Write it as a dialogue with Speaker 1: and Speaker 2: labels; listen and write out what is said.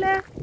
Speaker 1: Hola.